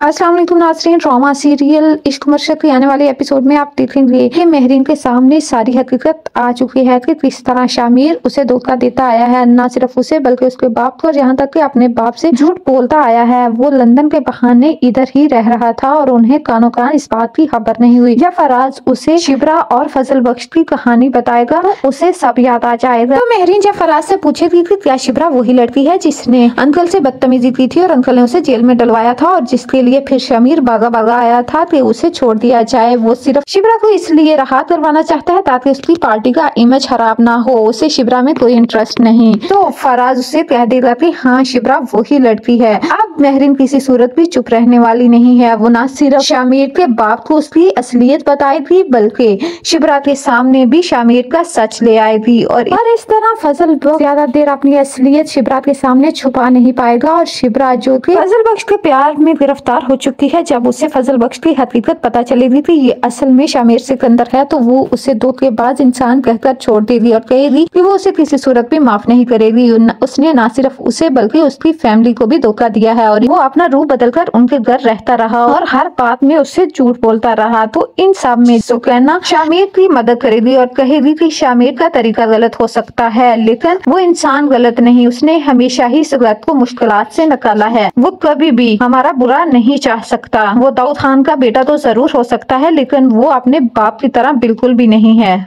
अस्सलाम वालेकुम नाजरीन, ड्रामा सीरियल इश्क मरशद के आने वाले एपिसोड में आप देखेंगे कि महरीन के सामने सारी हकीकत आ चुकी है कि किस तरह शामिर उसे धोखा देता आया है। न सिर्फ़ उसे, बल्कि उसके बाप को यहाँ तक कि अपने बाप से झूठ बोलता आया है। वो लंदन के बहाने इधर ही रह रहा था और उन्हें कानो कान इस बात की खबर नहीं हुई। या फराज उसे शिबरा और फजल बख्श की कहानी बताएगा तो उसे सब याद आ जाएगा। तो महरीन जब फराज से पूछेगी की क्या शिबरा वही लड़की है जिसने अंकल से बदतमीजी की थी और अंकल ने उसे जेल में डलवाया था और जिसके लिए फिर शमीर बागा बागा आया था कि उसे छोड़ दिया जाए। वो सिर्फ़ शिवरा को इसलिए राहत करवाना चाहता है ताकि उसकी पार्टी का इमेज खराब ना हो। उसे शिवरा में कोई इंटरेस्ट नहीं। तो फराज उसे कह देगा की हाँ शिवरा वही लड़की है। अब महरीन किसी सूरत भी चुप रहने वाली नहीं है। वो ना सिर्फ़ शामिर के बाप को उसकी असलियत बताएगी बल्कि शिवरा के सामने भी शामिर का सच ले आएगी और इस तरह फजल ज़्यादा देर अपनी असलियत शिवरा के सामने छुपा नहीं पाएगा। और शिवरा जो की फजल बख्श के प्यार में गिरफ़्तार हो चुकी है, जब उसे फजल बख्श की हकीकत पता चलेगी कि ये असल में शामिर सिकंदर है तो वो उसे दो के बाद इंसान कहकर छोड़ देगी और कहेगी कि वो उसे किसी सूरत में माफ़ नहीं करेगी। उसने न सिर्फ़ उसे, बल्कि उसकी फैमिली को भी धोखा दिया है। और वो अपना रूप बदल कर उनके घर रहता रहा और हर बात में उससे झूठ बोलता रहा। तो इन सब में सुकैना शामिर की मदद करेगी और कहेगी की शामिर का तरीका गलत हो सकता है, लेकिन वो इंसान गलत नहीं। उसने हमेशा ही इस गलत को मुश्किल से निकाला है। वो कभी भी हमारा बुरा नहीं चाह सकता। वो दाऊद खान का बेटा तो ज़रूर हो सकता है, लेकिन वो अपने बाप की तरह बिल्कुल भी नहीं है।